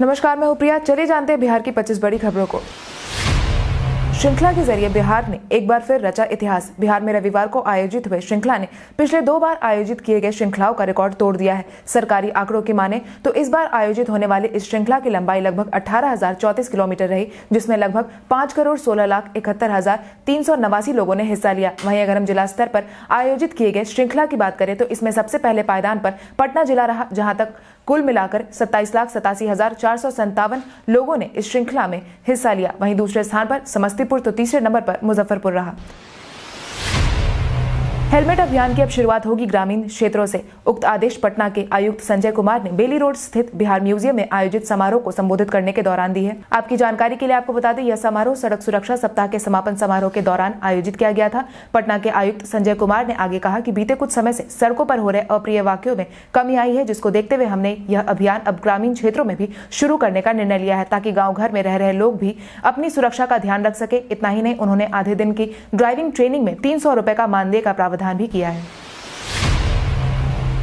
नमस्कार, मैं हूँ प्रिया। चलिए जानते हैं बिहार की 25 बड़ी खबरों को। श्रृंखला के ज़रिए बिहार ने एक बार फिर रचा इतिहास। बिहार में रविवार को आयोजित हुए श्रृंखला ने पिछले दो बार आयोजित किए गए श्रृंखलाओं का रिकॉर्ड तोड़ दिया है। सरकारी आंकड़ों की माने तो इस बार आयोजित होने वाली इस श्रृंखला की लंबाई लगभग अठारह किलोमीटर रही, जिसमें लगभग पाँच करोड़ सोलह लाख इकहत्तर हज़ार तीन सौ नवासी लोगों ने हिस्सा लिया। वहीं अगर हम जिला स्तर पर आयोजित किए गए श्रृंखला की बात करें तो इसमें सबसे पहले पायदान पर पटना जिला रहा, जहाँ तक कुल मिलाकर सत्ताईस लाख सतासी हज़ार चार सौ संतावन लोगों ने इस श्रृंखला में हिस्सा लिया। वहीं दूसरे स्थान पर समस्तीपुर तो तीसरे नंबर पर मुजफ्फरपुर रहा। हेलमेट अभियान की अब शुरुआत होगी ग्रामीण क्षेत्रों से। उक्त आदेश पटना के आयुक्त संजय कुमार ने बेली रोड स्थित बिहार म्यूज़ियम में आयोजित समारोह को संबोधित करने के दौरान दी है। आपकी जानकारी के लिए आपको बता दें, यह समारोह सड़क सुरक्षा सप्ताह के समापन समारोह के दौरान आयोजित किया गया था। पटना के आयुक्त संजय कुमार ने आगे कहा की बीते कुछ समय से सड़कों पर हो रहे अप्रिय वाक्यों में कमी आई है, जिसको देखते हुए हमने यह अभियान अब ग्रामीण क्षेत्रों में भी शुरू करने का निर्णय लिया है, ताकि गाँव घर में रह रहे लोग भी अपनी सुरक्षा का ध्यान रख सके। इतना ही नहीं, उन्होंने आधे दिन की ड्राइविंग ट्रेनिंग में तीन सौ का मानदेय का प्रावधान भी किया है।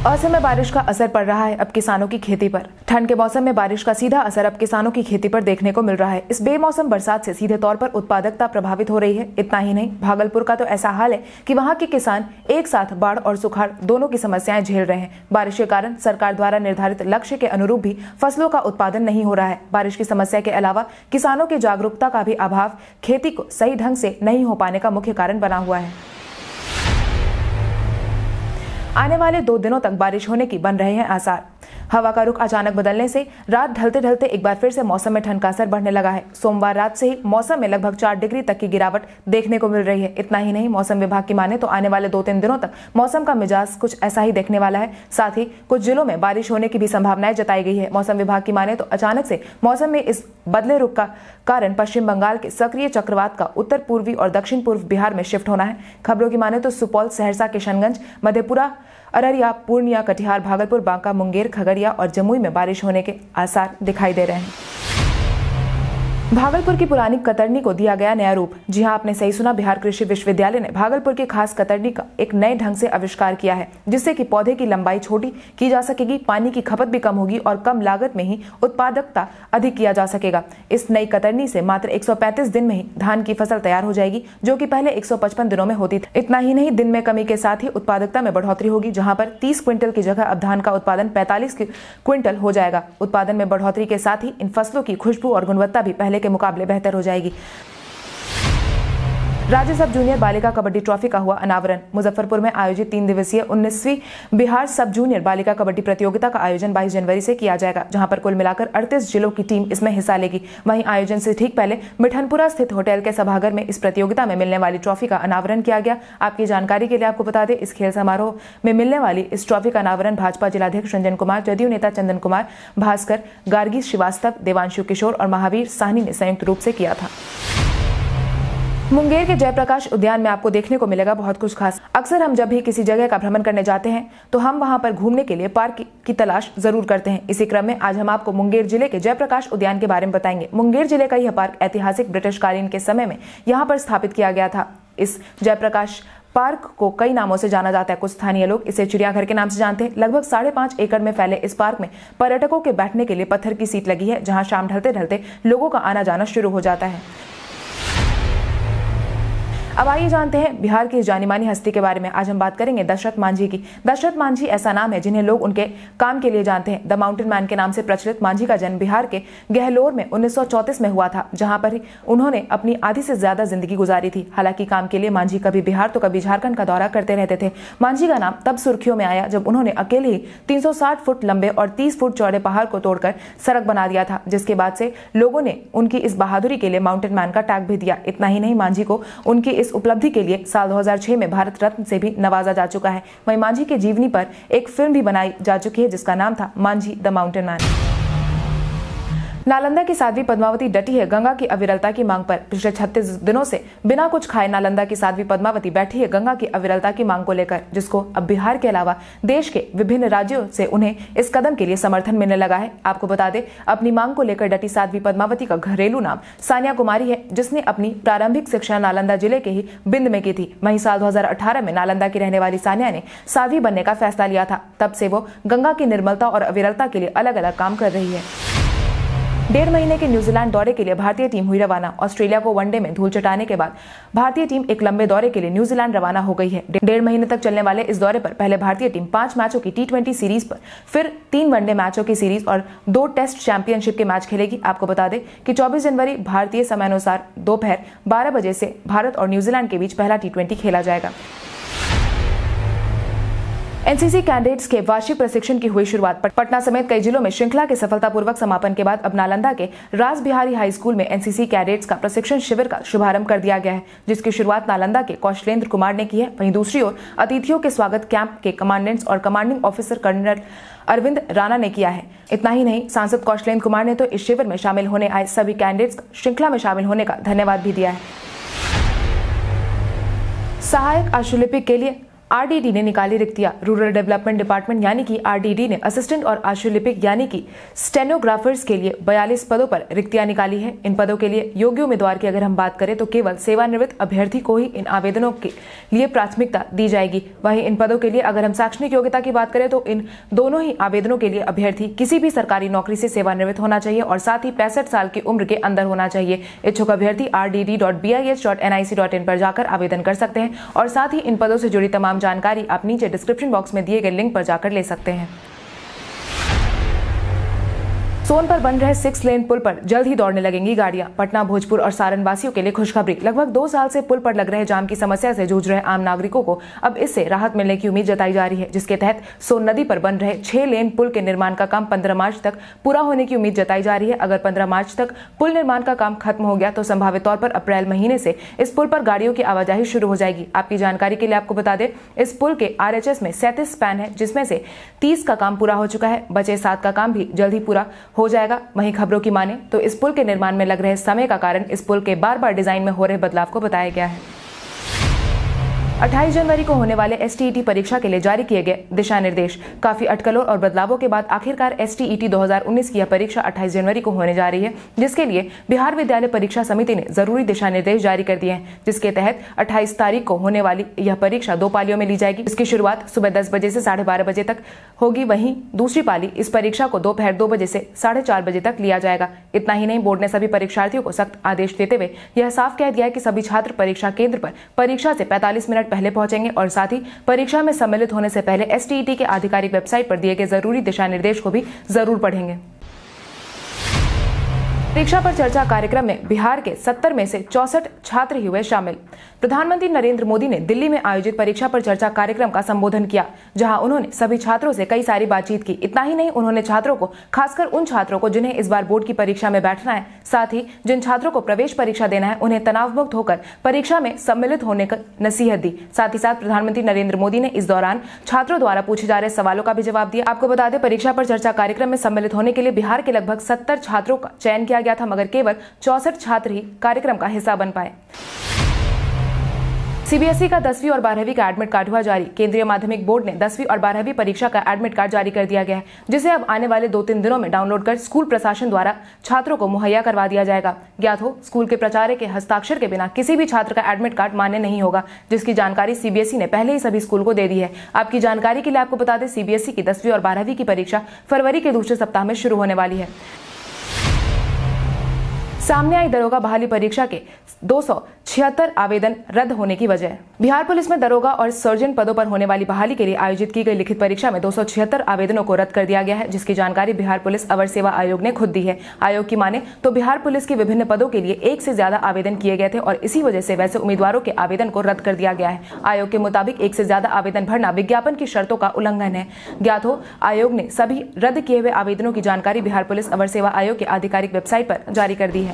असम बारिश का असर पड़ रहा है अब किसानों की खेती पर। ठंड के मौसम में बारिश का सीधा असर अब किसानों की खेती पर देखने को मिल रहा है। इस बेमौसम बरसात से सीधे तौर पर उत्पादकता प्रभावित हो रही है। इतना ही नहीं, भागलपुर का तो ऐसा हाल है कि वहाँ के किसान एक साथ बाढ़ और सुखाड़ दोनों की समस्याएँ झेल रहे हैं। बारिश के कारण सरकार द्वारा निर्धारित लक्ष्य के अनुरूप भी फ़सलों का उत्पादन नहीं हो रहा है। बारिश की समस्या के अलावा किसानों की जागरूकता का भी अभाव खेती को सही ढंग से नहीं हो पाने का मुख्य कारण बना हुआ है। आने वाले दो दिनों तक बारिश होने की बन रहे हैं आसार। हवा का रुख अचानक बदलने से रात ढलते ढलते एक बार फिर से मौसम में ठंड का असर बढ़ने लगा है। सोमवार रात से ही मौसम में लगभग चार डिग्री तक की गिरावट देखने को मिल रही है। इतना ही नहीं, मौसम विभाग की माने तो आने वाले दो तीन दिनों तक मौसम का मिजाज कुछ ऐसा ही देखने वाला है। साथ ही कुछ जिलों में बारिश होने की भी संभावनाएँ जताई गई है। मौसम विभाग की माने तो अचानक से मौसम में इस बदले रुख का कारण पश्चिम बंगाल के सक्रिय चक्रवात का उत्तर पूर्वी और दक्षिण पूर्व बिहार में शिफ्ट होना है। खबरों की माने तो सुपौल, सहरसा, किशनगंज, मधेपुरा अररिया, पूर्णिया, कटिहार, भागलपुर, बांका, मुंगेर, खगड़िया और जमुई में बारिश होने के आसार दिखाई दे रहे हैं। भागलपुर की पुरानी कतरनी को दिया गया नया रूप। जी हाँ आपने सही सुना, बिहार कृषि विश्वविद्यालय ने भागलपुर की खास कतरनी का एक नए ढंग से आविष्कार किया है, जिससे कि पौधे की लंबाई छोटी की जा सकेगी, पानी की खपत भी कम होगी और कम लागत में ही उत्पादकता अधिक किया जा सकेगा। इस नई कतरनी से मात्र एक सौ पैंतीस दिन में ही धान की फ़सल तैयार हो जाएगी, जो की पहले एक सौ पचपन दिनों में होती थी। इतना ही नहीं, दिन में कमी के साथ ही उत्पादकता में बढ़ोतरी होगी, जहाँ पर तीस क्विंटल की जगह अब धान का उत्पादन पैंतालीस क्विंटल हो जाएगा। उत्पादन में बढ़ोतरी के साथ ही इन फ़सलों की खुशबू और गुणवत्ता भी पहले के मुकाबले बेहतर हो जाएगी। राज्य सब जूनियर बालिका कबड्डी ट्रॉफी का हुआ अनावरण। मुजफ्फरपुर में आयोजित तीन दिवसीय उन्नीसवीं बिहार सब जूनियर बालिका कबड्डी प्रतियोगिता का आयोजन 22 जनवरी से किया जाएगा, जहाँ पर कुल मिलाकर 38 जिलों की टीम इसमें हिस्सा लेगी। वहीं आयोजन से ठीक पहले मिठनपुरा स्थित होटल के सभागर में इस प्रतियोगिता में मिलने वाली ट्रॉफी का अनावरण किया गया। आपकी जानकारी के लिए आपको बता दें, इस खेल समारोह में मिलने वाली इस ट्रॉफी का अनावरण भाजपा जिलाध्यक्ष रंजन कुमार, जदयू नेता चंदन कुमार, भास्कर, गार्गी श्रीवास्तव, देवांशु किशोर और महावीर साहनी ने संयुक्त रूप से किया था। मुंगेर के जयप्रकाश उद्यान में आपको देखने को मिलेगा बहुत कुछ खास। अक्सर हम जब भी किसी जगह का भ्रमण करने जाते हैं तो हम वहाँ पर घूमने के लिए पार्क की तलाश ज़रूर करते हैं। इसी क्रम में आज हम आपको मुंगेर ज़िले के जयप्रकाश उद्यान के बारे में बताएँगे। मुंगेर ज़िले का यह पार्क ऐतिहासिक ब्रिटिश कालीन के समय में यहाँ पर स्थापित किया गया था। इस जयप्रकाश पार्क को कई नामों से जाना जाता है। कुछ स्थानीय लोग इसे चिड़ियाघर के नाम से जानते हैं। लगभग साढ़े पाँच एकड़ में फैले इस पार्क में पर्यटकों के बैठने के लिए पत्थर की सीट लगी है, जहाँ शाम ढलते ढलते लोगों का आना जाना शुरू हो जाता है। अब आइए जानते हैं बिहार की जानी मानी हस्ती के बारे में। आज हम बात करेंगे दशरथ मांझी की। दशरथ मांझी ऐसा नाम है जिन्हें लोग उनके काम के लिए जानते हैं। द माउंटेन मैन के नाम से प्रचलित मांझी का जन्म बिहार के गहलोर में उन्नीस में हुआ था, जहाँ पर उन्होंने अपनी आधी से ज़्यादा ज़िंदगी गुजारी थी। हालाँकि काम के लिए मांझी कभी बिहार तो कभी झारखंड का दौरा करते रहते थे। मांझी का नाम तब सुर्खियों में आया जब उन्होंने अकेले ही तीन फुट लंबे और तीस फुट चौड़े पहाड़ को तोड़कर सड़क बना दिया था, जिसके बाद से लोगों ने उनकी इस बहादुरी के लिए माउंटेन मैन का टैग भी दिया। इतना ही नहीं, मांझी को उनकी इस उपलब्धि के लिए साल 2006 में भारत रत्न से भी नवाजा जा चुका है। वही मांझी के जीवनी पर एक फ़िल्म भी बनाई जा चुकी है, जिसका नाम था Manjhi the mountain man. Nalanda की साध्वी पद्मावती डटी है। गंगा की अविरलता की मांग पर पिछले छत्तीस दिनों से बिना कुछ खाए नालंदा की साध्वी पद्मावती बैठी है गंगा की अविरलता की मांग को लेकर, जिसको अब बिहार के अलावा देश के विभिन्न राज्यों से उन्हें इस कदम के लिए समर्थन मिलने लगा है। आपको बता दें, अपनी मांग को लेकर डटी साध्वी पद्मावती का घरेलू नाम सानिया कुमारी है, जिसने अपनी प्रारंभिक शिक्षा नालंदा ज़िले के ही बिंद में की थी। वहीं साल दो हज़ार अठारह में नालंदा की रहने वाली सानिया ने साध्वी बनने का फैसला लिया था। तब से वो गंगा की निर्मलता और अविरलता के लिए अलग अलग काम कर रही है। डेढ़ महीने के न्यूजीलैंड दौरे के लिए भारतीय टीम हुई रवाना। ऑस्ट्रेलिया को वनडे में धूल चटाने के बाद भारतीय टीम एक लंबे दौरे के लिए न्यूजीलैंड रवाना हो गई है। डेढ़ महीने तक चलने वाले इस दौरे पर पहले भारतीय टीम पाँच मैचों की टी सीरीज़ पर, फिर तीन वनडे मैचों की सीरीज़ और दो टेस्ट चैंपियनशिप के मैच खेलेगी। आपको बता दें कि चौबीस जनवरी भारतीय समयानुसार दोपहर बारह बजे से भारत और न्यूजीलैंड के बीच पहला टी खेला जाएगा। एनसीसी कैंडिडेट्स के वार्षिक प्रशिक्षण की हुई शुरुआत पटना समेत कई जिलों में श्रृंखला के सफलतापूर्वक समापन के बाद अब नालंदा के राज बिहारी हाई स्कूल में एनसीसी कैडेट्स का प्रशिक्षण शिविर का शुभारंभ कर दिया गया है, जिसकी शुरुआत नालंदा के कौशलेंद्र कुमार ने की है। वहीं दूसरी ओर अतिथियों के स्वागत कैंप के कमांडेंट्स और commanding officer colonel Arvind Rana ने किया है। इतना ही नहीं, सांसद कौशलेंद्र कुमार ने तो इस शिविर में शामिल होने आए सभी कैंडिडेट्स श्रृंखला में शामिल होने का धन्यवाद भी दिया है। सहायक आशुलिपिक के लिए आरडीडी ने निकाली रिक्तियाँ रूरल डेवलपमेंट डिपार्टमेंट, यानी कि आरडीडी ने असिस्टेंट और आशुलिपिक यानी कि स्टेनोग्राफर्स के लिए 42 पदों पर रिक्तियाँ निकाली है। इन पदों के लिए योग्य उम्मीदवार की अगर हम बात करें तो केवल सेवानिवृत्त अभ्यर्थी को ही इन आवेदनों के लिए प्राथमिकता दी जाएगी। वहीं इन पदों के लिए अगर हम शैक्षणिक योग्यता की बात करें तो इन दोनों ही आवेदनों के लिए अभ्यर्थी किसी भी सरकारी नौकरी से सेवानिवृत्त होना चाहिए और साथ ही पैंसठ साल की उम्र के अंदर होना चाहिए। इच्छुक अभ्यर्थी आर पर जाकर आवेदन कर सकते हैं और साथ ही इन पदों से जुड़ी तमाम जानकारी आप नीचे डिस्क्रिप्शन बॉक्स में दिए गए लिंक पर जाकर ले सकते हैं। सोन पर बन रहे सिक्स लेन पुल पर जल्द ही दौड़ने लगेंगी गाड़ियाँ। पटना, भोजपुर और सारण वासियों के लिए खुशखबरी। लगभग दो साल से पुल पर लग रहे जाम की समस्या से जूझ रहे आम नागरिकों को अब इससे राहत मिलने की उम्मीद जताई जा रही है, जिसके तहत सोन नदी पर बन रहे छह लेन पुल के निर्माण का काम पंद्रह मार्च तक पूरा होने की उम्मीद जताई जा रही है। अगर पंद्रह मार्च तक पुल निर्माण का काम खत्म हो गया तो संभावित तौर पर अप्रैल महीने से इस पुल पर गाड़ियों की आवाजाही शुरू हो जाएगी। आपकी जानकारी के लिए आपको बता दें, इस पुल के आरएचएस में सैंतीस स्पैन है, जिसमें से तीस का काम पूरा हो चुका है। बचे सात का काम भी जल्द ही पूरा हो जाएगा। वहीं खबरों की माने तो इस पुल के निर्माण में लग रहे समय का कारण इस पुल के बार बार डिज़ाइन में हो रहे बदलाव को बताया गया है। 28 जनवरी को होने वाले एसटीईटी परीक्षा के लिए जारी किए गए दिशा निर्देश। काफ़ी अटकलों और बदलावों के बाद आखिरकार एस टी 2019 की यह परीक्षा 28 जनवरी को होने जा रही है, जिसके लिए बिहार विद्यालय परीक्षा समिति ने ज़रूरी दिशा निर्देश जारी कर दिए हैं, जिसके तहत 28 तारीख को होने वाली यह परीक्षा दो पालियों में ली जाएगी। इसकी शुरुआत सुबह दस बजे से साढ़े बारह बजे तक होगी, वहीं दूसरी पाली इस परीक्षा को दोपहर दो बजे से साढ़े चार बजे तक लिया जाएगा। इतना ही नहीं, बोर्ड ने सभी परीक्षार्थियों को सख्त आदेश देते हुए यह साफ़ कह दिया है कि सभी छात्र परीक्षा केंद्र पर परीक्षा से पैंतालीस मिनट पहले पहुँचेंगे और साथ ही परीक्षा में सम्मिलित होने से पहले एसटीईटी के आधिकारिक वेबसाइट पर दिए गए ज़रूरी दिशा निर्देश को भी ज़रूर पढ़ेंगे। परीक्षा पर चर्चा कार्यक्रम में बिहार के 70 में से चौसठ छात्र ही हुए शामिल। प्रधानमंत्री नरेंद्र मोदी ने दिल्ली में आयोजित परीक्षा पर चर्चा कार्यक्रम का संबोधन किया, जहाँ उन्होंने सभी छात्रों से कई सारी बातचीत की। इतना ही नहीं, उन्होंने छात्रों को, खासकर उन छात्रों को जिन्हें इस बार बोर्ड की परीक्षा में बैठना है, साथ ही जिन छात्रों को प्रवेश परीक्षा देना है, उन्हें तनाव मुक्त होकर परीक्षा में सम्मिलित होने का नसीहत दी। साथ ही साथ प्रधानमंत्री नरेंद्र मोदी ने इस दौरान छात्रों द्वारा पूछे जा रहे सवालों का भी जवाब दिया। आपको बता दें, परीक्षा पर चर्चा कार्यक्रम में सम्मिलित होने के लिए बिहार के लगभग सत्तर छात्रों का चयन किया गया था, मगर केवल चौसठ छात्र ही कार्यक्रम का हिस्सा बन पाए। सीबीएसई का दसवीं और बारहवीं का एडमिट कार्ड हुआ जारी। केंद्रीय माध्यमिक बोर्ड ने दसवीं और बारहवीं परीक्षा का एडमिट कार्ड जारी कर दिया गया है, जिसे अब आने वाले दो तीन दिनों में डाउनलोड कर स्कूल प्रशासन द्वारा छात्रों को मुहैया करवा दिया जाएगा। ज्ञात हो, स्कूल के प्राचार्य के हस्ताक्षर के बिना किसी भी छात्र का एडमिट कार्ड मान्य नहीं होगा, जिसकी जानकारी सीबीएसई ने पहले ही सभी स्कूल को दे दी है। आपकी जानकारी के लिए आपको बता दें, सीबीएसई की दसवीं और बारहवीं की परीक्षा फरवरी के दूसरे सप्ताह में शुरू होने वाली है। सामने आई दरोगा बहाली परीक्षा के दो सौ छिहत्तर आवेदन रद्द होने की वजह। बिहार पुलिस में दरोगा और सर्जन पदों पर होने वाली बहाली के लिए आयोजित की गई लिखित परीक्षा में दो सौ छिहत्तर आवेदनों को रद्द कर दिया गया है, जिसकी जानकारी बिहार पुलिस अवर सेवा आयोग ने खुद दी है। आयोग की माने तो बिहार पुलिस के विभिन्न पदों के लिए एक से ज़्यादा आवेदन किए गए थे और इसी वजह से वैसे उम्मीदवारों के आवेदन को रद्द कर दिया गया है। आयोग के मुताबिक एक से ज़्यादा आवेदन भरना विज्ञापन की शर्तों का उल्लंघन है। ज्ञात हो, आयोग ने सभी रद्द किए हुए आवेदनों की जानकारी बिहार पुलिस अवर सेवा आयोग के आधिकारिक वेबसाइट पर जारी कर दी है।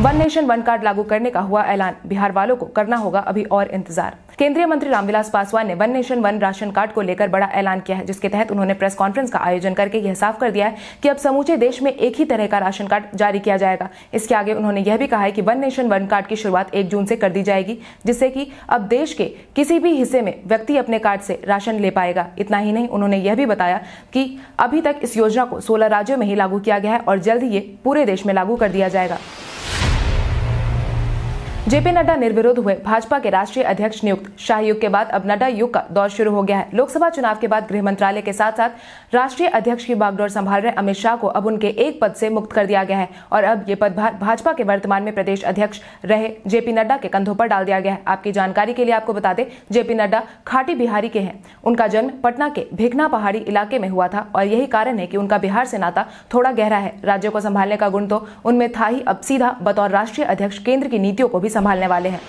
वन नेशन, वन कार्ड लागू करने का हुआ ऐलान। बिहार वालों को करना होगा अभी और इंतज़ार। केंद्रीय मंत्री रामविलास पासवान ने one nation, one ration card को लेकर बड़ा ऐलान किया है, जिसके तहत उन्होंने प्रेस कॉन्फ्रेंस का आयोजन करके यह साफ़ कर दिया है कि अब समूचे देश में एक ही तरह का राशन कार्ड जारी किया जाएगा। इसके आगे उन्होंने यह भी कहा है कि वन नेशन, वन कार्ड की शुरुआत एक जून से कर दी जाएगी, जिससे कि अब देश के किसी भी हिस्से में व्यक्ति अपने कार्ड से राशन ले पाएगा। इतना ही नहीं, उन्होंने यह भी बताया कि अभी तक इस योजना को सोलह राज्यों में ही लागू किया गया है और जल्द ही ये पूरे देश में लागू कर दिया जाएगा। जेपी नड्डा निर्विरोध हुए। भाजपा के राष्ट्रीय अध्यक्ष नियुक्त। शाही युग के बाद अब नड्डा युग का दौर शुरू हो गया है। लोकसभा चुनाव के बाद गृह मंत्रालय के साथ साथ राष्ट्रीय अध्यक्ष की बागडोर संभाल रहे अमित शाह को अब उनके एक पद से मुक्त कर दिया गया है और अब ये पदभार भाजपा के वर्तमान में प्रदेश अध्यक्ष रहे जेपी नड्डा के कंधों पर डाल दिया गया है। आपकी जानकारी के लिए आपको बता दें, जेपी नड्डा खाटी बिहारी के हैं। उनका जन्म पटना के भिगना पहाड़ी इलाके में हुआ था और यही कारण है कि उनका बिहार से नाता थोड़ा गहरा है। राज्यों को संभालने का गुण तो उनमें था ही। अब सीधा बतौर राष्ट्रीय अध्यक्ष केंद्र की नीतियों को भी संभालने वाले हैं।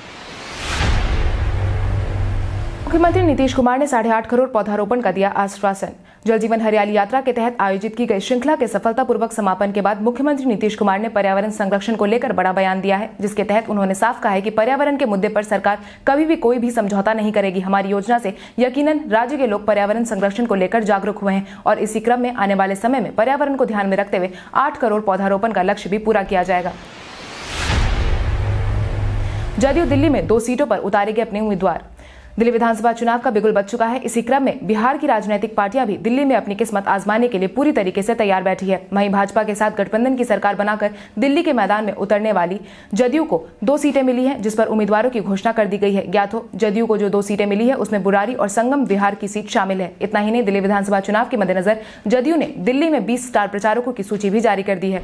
मुख्यमंत्री नीतीश कुमार ने साढ़े आठ करोड़ पौधारोपण का दिया आश्वासन। जल जीवन हरियाली यात्रा के तहत आयोजित की गई श्रृंखला के सफलतापूर्वक समापन के बाद मुख्यमंत्री नीतीश कुमार ने पर्यावरण संरक्षण को लेकर बड़ा बयान दिया है, जिसके तहत उन्होंने साफ़ कहा है कि पर्यावरण के मुद्दे पर सरकार कभी भी कोई भी समझौता नहीं करेगी। हमारी योजना से यकीनन राज्य के लोग पर्यावरण संरक्षण को लेकर जागरूक हुए हैं और इसी क्रम में आने वाले समय में पर्यावरण को ध्यान में रखते हुए आठ करोड़ पौधारोपण का लक्ष्य भी पूरा किया जाएगा। जदयू दिल्ली में दो सीटों पर उतारेगी अपने उम्मीदवार। दिल्ली विधानसभा चुनाव का बिगुल बच चुका है। इसी क्रम में बिहार की राजनीतिक पार्टियाँ भी दिल्ली में अपनी किस्मत आजमाने के लिए पूरी तरीके से तैयार बैठी है। वहीं भाजपा के साथ गठबंधन की सरकार बनाकर दिल्ली के मैदान में उतरने वाली जदयू को दो सीटें मिली है, जिस पर उम्मीदवारों की घोषणा कर दी गई है। ज्ञात हो, जदयू को जो दो सीटें मिली है, उसमें बुरारी और संगम बिहार की सीट शामिल है। इतना ही नहीं, दिल्ली विधानसभा चुनाव के मद्देनजर जदयू ने दिल्ली में बीस स्टार प्रचारकों की सूची भी जारी कर दी है।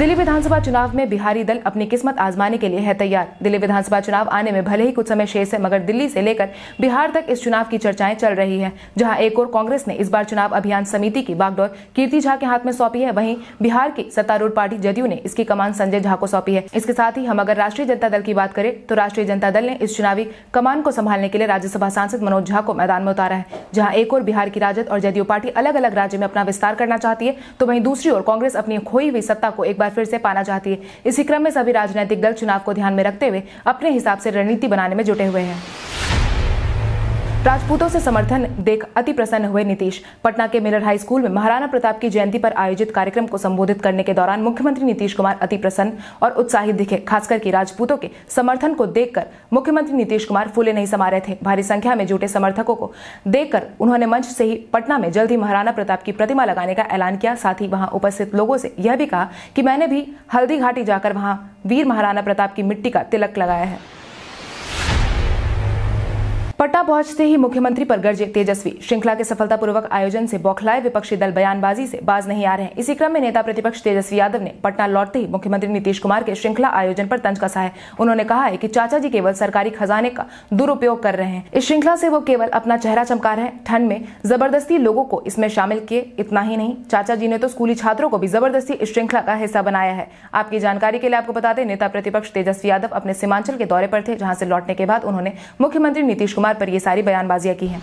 दिल्ली विधानसभा चुनाव में बिहारी दल अपनी किस्मत आजमाने के लिए है तैयार। दिल्ली विधानसभा चुनाव आने में भले ही कुछ समय शेष है, मगर दिल्ली से लेकर बिहार तक इस चुनाव की चर्चाएँ चल रही है, जहाँ एक और कांग्रेस ने इस बार चुनाव अभियान समिति की बागडोर कीर्ति झा के हाथ में सौंपी है, वहीं बिहार की सत्तारूढ़ पार्टी जदयू ने इसकी कमान संजय झा को सौंपी है। इसके साथ ही हम अगर राष्ट्रीय जनता दल की बात करें तो राष्ट्रीय जनता दल ने इस चुनावी कमान को संभालने के लिए राज्यसभा सांसद मनोज झा को मैदान में उतारा है, जहाँ एक और बिहार की राजद और जदयू पार्टी अलग अलग राज्य में अपना विस्तार करना चाहती है तो वहीं दूसरी ओर कांग्रेस अपनी खोई हुई सत्ता को एक बार फिर से पाना चाहती है। इसी क्रम में सभी राजनीतिक दल चुनाव को ध्यान में रखते हुए अपने हिसाब से रणनीति बनाने में जुटे हुए हैं। राजपूतों से समर्थन देख अति प्रसन्न हुए नीतीश। पटना के मिलर हाई स्कूल में महाराणा प्रताप की जयंती पर आयोजित कार्यक्रम को संबोधित करने के दौरान मुख्यमंत्री नीतीश कुमार अति प्रसन्न और उत्साहित दिखे, खासकर कि राजपूतों के समर्थन को देखकर मुख्यमंत्री नीतीश कुमार फूले नहीं समा रहे थे। भारी संख्या में जुटे समर्थकों को देखकर उन्होंने मंच से ही पटना में जल्द ही महाराणा प्रताप की प्रतिमा लगाने का ऐलान किया। साथ ही वहाँ उपस्थित लोगों से यह भी कहा कि मैंने भी हल्दी घाटी जाकर वहाँ वीर महाराणा प्रताप की मिट्टी का तिलक लगाया है। पटना पहुँचते ही मुख्यमंत्री पर गर्जे तेजस्वी। श्रृंखला के सफलतापूर्वक आयोजन से बौखलाए विपक्षी दल बयानबाजी से बाज नहीं आ रहे हैं। इसी क्रम में नेता प्रतिपक्ष तेजस्वी यादव ने पटना लौटते ही मुख्यमंत्री नीतीश कुमार के श्रृंखला आयोजन पर तंज कसा है। उन्होंने कहा है कि चाचा जी केवल सरकारी खजाने का दुरुपयोग कर रहे हैं। इस श्रृंखला से वो केवल अपना चेहरा चमका रहे हैं। ठंड में ज़बरदस्ती लोगों को इसमें शामिल किए इतना ही नहीं। चाचा जी ने तो स्कूली छात्रों को भी ज़बरदस्ती इस श्रृंखला का हिस्सा बनाया है। आपकी जानकारी के लिए आपको बता दें नेता प्रतिपक्ष तेजस्वी यादव अपने सीमांचल के दौरे पर थे, जहाँ से लौटने के बाद उन्होंने मुख्यमंत्री नीतीश कुमार पर ये सारी बयानबाजियाँ की हैं।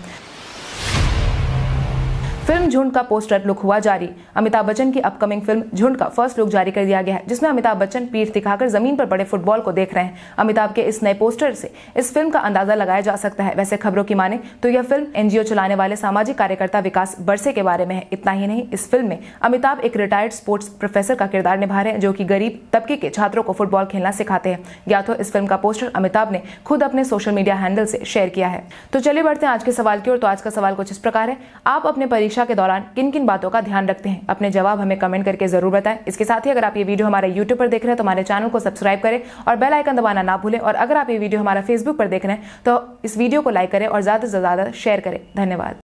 फ़िल्म झुंड का पोस्टर लुक हुआ जारी। अमिताभ बच्चन की अपकमिंग फ़िल्म झुंड का फ़र्स्ट लुक जारी कर दिया गया है, जिसमें अमिताभ बच्चन पीठ दिखाकर ज़मीन पर पड़े फुटबॉल को देख रहे हैं। अमिताभ के इस नए पोस्टर से इस फ़िल्म का अंदाज़ा लगाया जा सकता है। वैसे खबरों की माने तो यह फ़िल्म एनजीओ चलाने वाले सामाजिक कार्यकर्ता विकास बरसे के बारे में है। इतना ही नहीं, इस फ़िल्म में अमिताभ एक रिटायर्ड स्पोर्ट्स प्रोफेसर का किरदार निभा रहे हैं, जो की गरीब तबके के छात्रों को फुटबॉल खेलना सिखाते हैं। या तो इस फ़िल्म का पोस्टर अमिताभ ने खुद अपने सोशल मीडिया हैंडल से शेयर किया है। तो चलिए बढ़ते हैं आज के सवाल की ओर। तो आज का सवाल कुछ इस प्रकार है। आप अपने परीक्षा के दौरान किन किन बातों का ध्यान रखते हैं? अपने जवाब हमें कमेंट करके ज़रूर बताएँ। इसके साथ ही अगर आप ये वीडियो हमारे यूट्यूब पर देख रहे हैं तो हमारे चैनल को सब्सक्राइब करें और बेल आइकन दबाना ना भूलें। और अगर आप ये वीडियो हमारा फेसबुक पर देख रहे हैं तो इस वीडियो को लाइक करें और ज़्यादा से ज़्यादा शेयर करें। धन्यवाद।